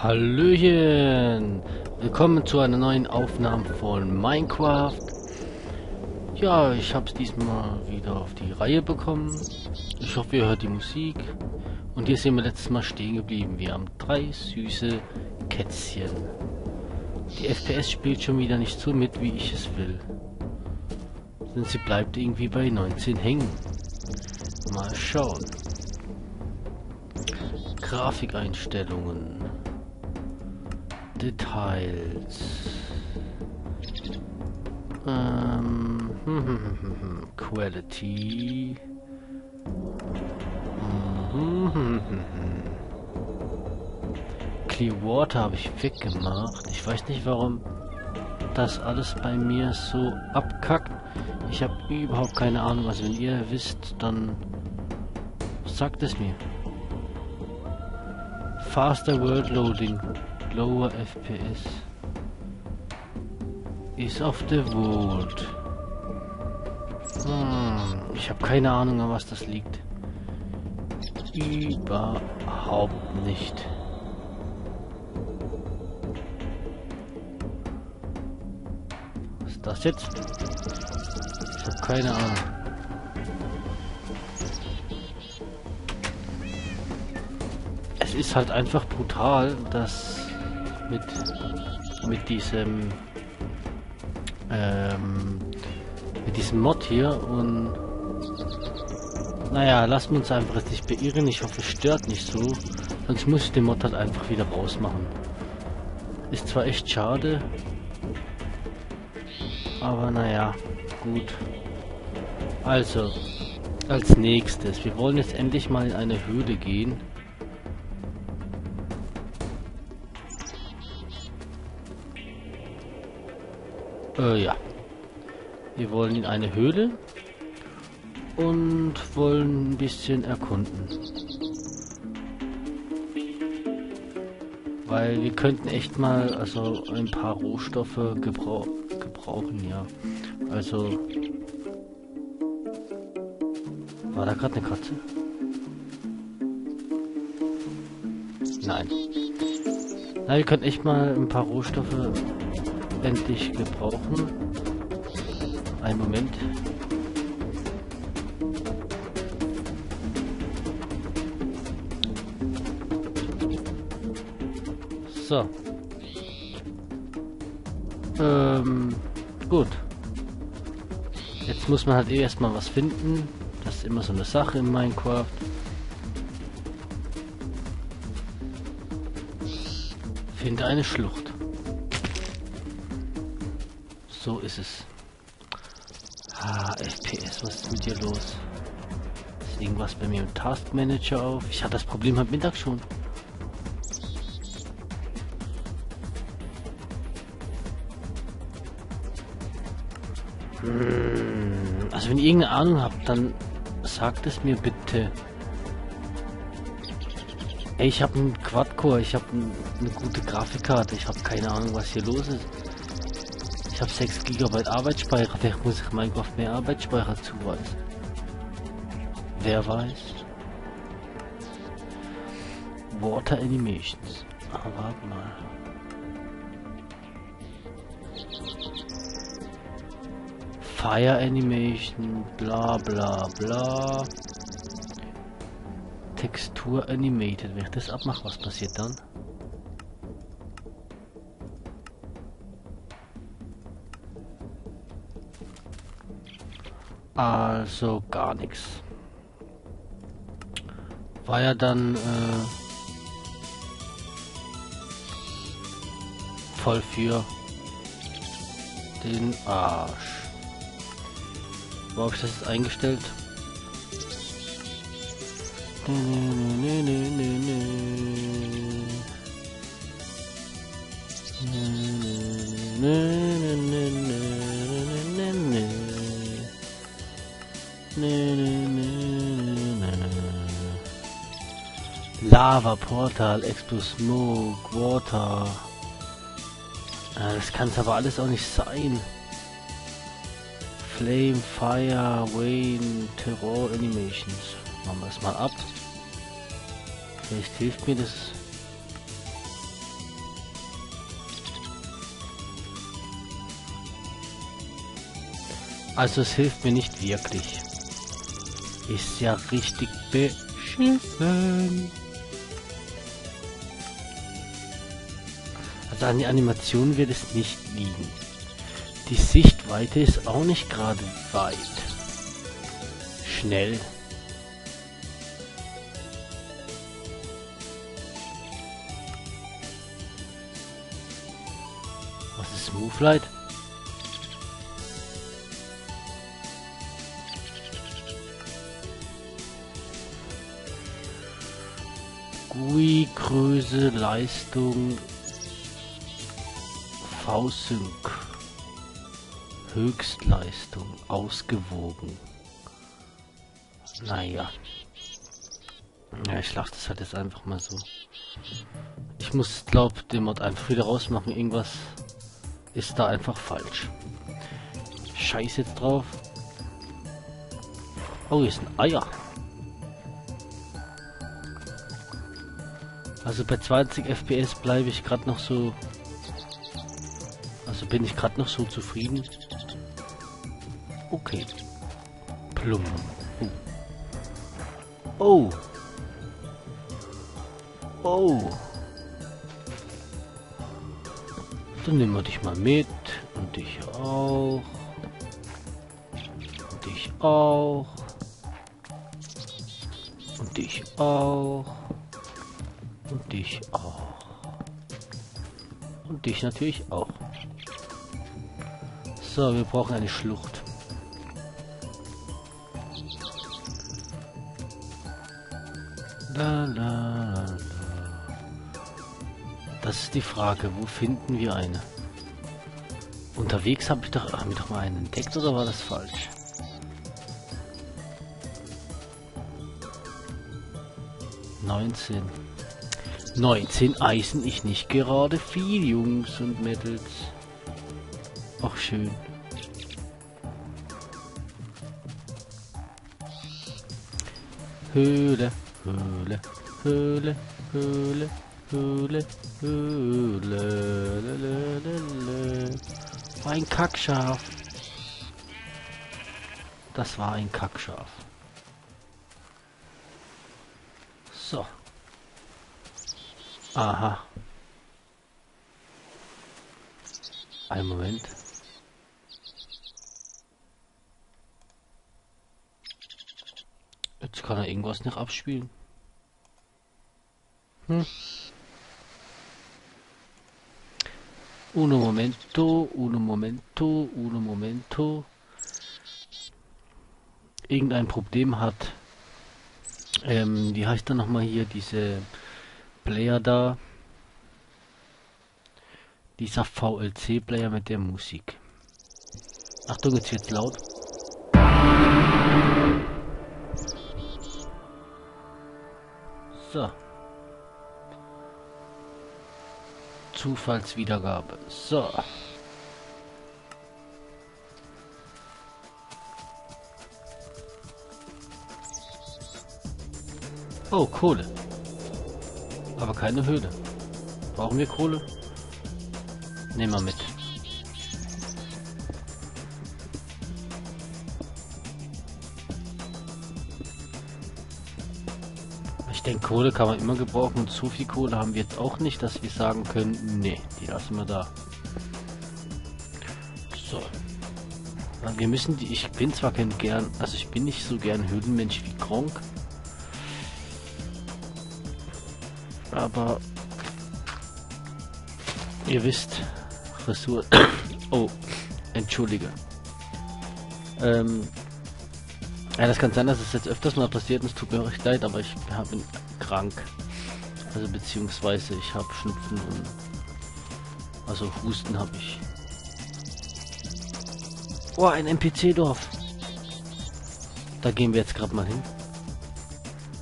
Hallöchen! Willkommen zu einer neuen Aufnahme von Minecraft. Ja, ich habe es diesmal wieder auf die Reihe bekommen. Ich hoffe, ihr hört die Musik. Und hier sind wir letztes Mal stehen geblieben. Wir haben drei süße Kätzchen. Die FPS spielt schon wieder nicht so mit, wie ich es will. Denn sie bleibt irgendwie bei 19 hängen. Mal schauen. Grafikeinstellungen. Details. Ähm, Quality. Clear Water habe ich weggemacht. Ich weiß nicht, warum das alles bei mir so abkackt. Ich habe überhaupt keine Ahnung. Also wenn ihr wisst, dann sagt es mir. Faster World Loading. Lower FPS. Is of the World. Hm, ich habe keine Ahnung, an was das liegt. Überhaupt nicht. Was ist das jetzt? Ich habe keine Ahnung. Es ist halt einfach brutal, dass mit mit diesem ähm, mit diesem Mod hier und naja, lassen wir uns einfach jetzt nicht beirren. Ich hoffe, es stört nicht so. Sonst muss ich den Mod halt einfach wieder rausmachen. Ist zwar echt schade. Aber naja, gut. Also, als nächstes. Wir wollen jetzt endlich mal in eine Höhle gehen. Äh, ja. Wir wollen in eine Höhle und wollen ein bisschen erkunden. Weil wir könnten echt mal also ein paar Rohstoffe gebrauch gebrauchen, ja. Also war da gerade eine Katze? Nein. Na, wir könnten echt mal ein paar Rohstoffe endlich gebrauchen. Einen Moment. So. Ähm, gut. Jetzt muss man halt eh erstmal was finden. Das ist immer so eine Sache in Minecraft. Finde eine Schlucht. So ist es. Ah, FPS, was ist mit dir los? Ist irgendwas bei mir im Task Manager auf? Ich hatte das Problem heute Mittag schon. Hm, also wenn ihr irgendeine Ahnung habt, dann sagt es mir bitte. Ey, ich habe einen Quad-Core, ich habe ein, eine gute Grafikkarte, ich habe keine Ahnung, was hier los ist. Ich habe 6 GB Arbeitsspeicher, vielleicht muss ich Minecraft mehr Arbeitsspeicher zuweisen. Wer weiß? Water Animations. Ah, warte mal. Fire Animation, bla bla bla. Textur Animated. Wenn ich das abmache, was passiert dann? Also gar nichts. War ja dann äh, voll für den Arsch. Wo habe ich das jetzt eingestellt? Nee, nee, nee, Lava, Portal, Expo Smoke, Water. Äh, das kann es aber alles auch nicht sein. Flame, Fire, Rain, Terror, Animations. Machen wir es mal ab. Vielleicht hilft mir das. Also es hilft mir nicht wirklich. Ist ja richtig beschissen. Also an die Animation wird es nicht liegen. Die Sichtweite ist auch nicht gerade weit. Schnell. Was ist Move Light? GUI, Größe, Leistung, V-Sync, Höchstleistung, ausgewogen. Naja. Ja, ich lache das halt jetzt einfach mal so. Ich muss, glaub, den Mod einfach wieder rausmachen. Irgendwas ist da einfach falsch. Scheiß jetzt drauf. Oh, hier ist ein Eier. Also bei 20 FPS bleibe ich gerade noch so... Bin ich gerade noch so zufrieden. Okay. Plum. Oh. Oh. Oh. Dann nehmen wir dich mal mit. Und dich auch. Und dich auch. Und dich auch. Und dich auch. Und dich natürlich auch. So, wir brauchen eine Schlucht. La, la, la, das ist die Frage, wo finden wir eine? Unterwegs habe ich doch, haben wir doch mal einen entdeckt oder war das falsch? Neunzehn. 19 Eisen ich nicht gerade viel, Jungs und Mädels. Ach, schön. Höhle, Höhle, Höhle, Höhle, Höhle, Höhle, Höhle. Ein Kackschaf. Das war ein Kackschaf. So. Aha. Ein Moment. Jetzt kann er irgendwas nicht abspielen. Hm. Uno momento, uno momento, uno momento. Irgendein Problem hat. Ähm, wie heißt er nochmal hier, diese Player da. Dieser VLC-Player mit der Musik. Achtung, jetzt wird's laut. So. Zufallswiedergabe. So. Oh, Kohle. Aber keine Höhle. Brauchen wir Kohle? Nehmen wir mit. Denke, Kohle kann man immer gebrauchen und so viel Kohle haben wir jetzt auch nicht, dass wir sagen können, nee, die lassen wir da. So. Wir müssen die, ich bin zwar kein gern, also ich bin nicht so gern Höhlenmensch wie Gronk, aber ihr wisst, Frisur. oh, entschuldige. Ähm, ja, das kann sein, dass es jetzt öfters mal passiert und es tut mir recht leid, aber ich bin krank. Also beziehungsweise ich habe Schnupfen und also Husten habe ich. Oh, ein NPC-Dorf. Da gehen wir jetzt gerade mal hin.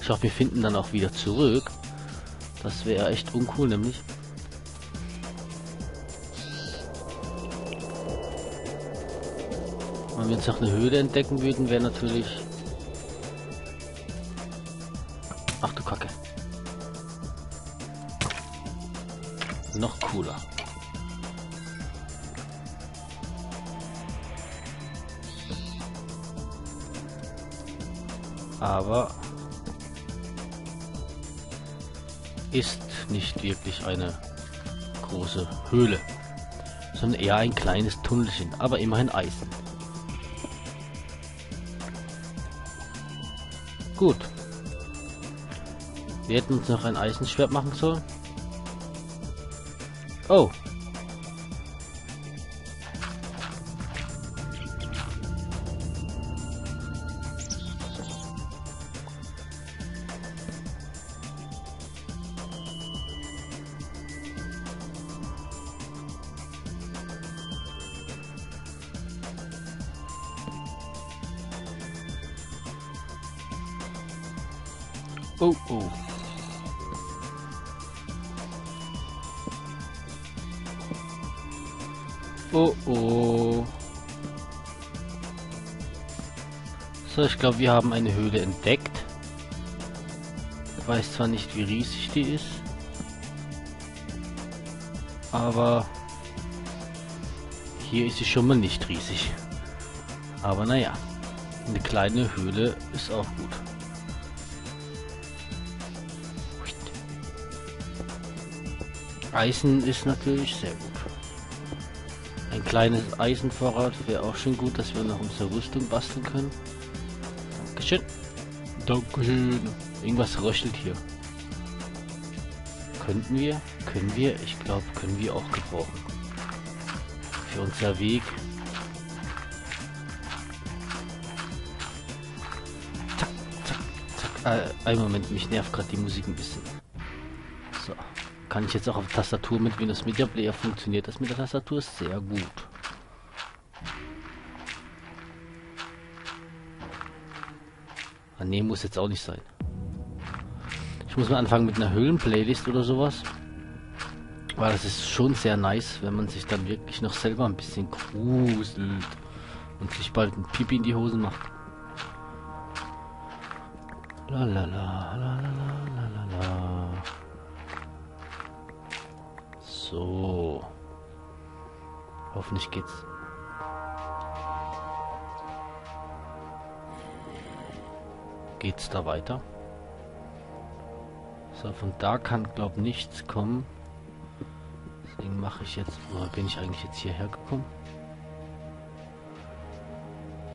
Ich hoffe, wir finden dann auch wieder zurück. Das wäre echt uncool, nämlich. Wenn wir jetzt noch eine Höhle entdecken würden, wäre natürlich... Ach du Kacke. Noch cooler. Aber ist nicht wirklich eine große Höhle, sondern eher ein kleines Tunnelchen, aber immerhin Eisen. Gut. Wir hätten uns noch ein Eisenschwert machen sollen. Oh. Oh, oh. Oh, oh. So, ich glaube, wir haben eine Höhle entdeckt. Ich weiß zwar nicht, wie riesig die ist. Aber hier ist sie schon mal nicht riesig. Aber naja, eine kleine Höhle ist auch gut. Eisen ist natürlich sehr gut. Ein kleines Eisenvorrat wäre auch schon gut, dass wir noch unsere Rüstung basteln können. Dankeschön. Dankeschön. Irgendwas röchelt hier. Könnten wir? Können wir? Ich glaube, können wir auch gebrauchen. Für unser Weg. Zack, zack, zack. Äh, einen Moment, mich nervt gerade die Musik ein bisschen. Kann ich jetzt auch auf Tastatur mit Windows Media Player funktioniert das mit der Tastatur sehr gut. Ah, nee, muss jetzt auch nicht sein. Ich muss mal anfangen mit einer Höhlen-Playlist oder sowas. Weil das ist schon sehr nice, wenn man sich dann wirklich noch selber ein bisschen gruselt und sich bald ein Pipi in die Hosen macht. La la la la la la la la. So. Hoffentlich geht's. Geht's da weiter? So, von da kann, glaube nichts kommen. Deswegen mache ich jetzt... Oder bin ich eigentlich jetzt hierher gekommen?